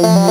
Bye.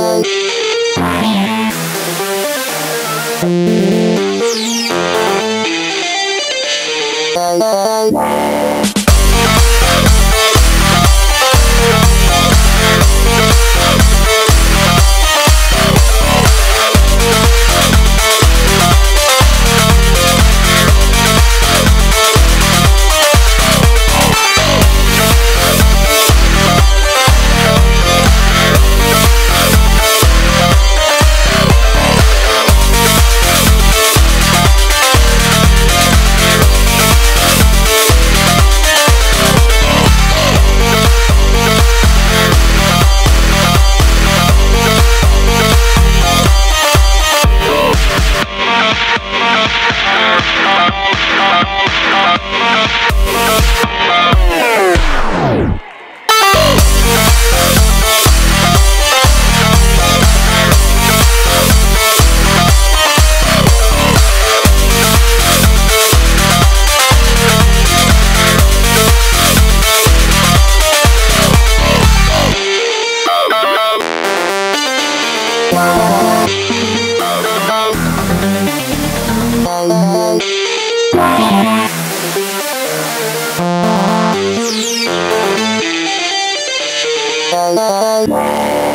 Oh.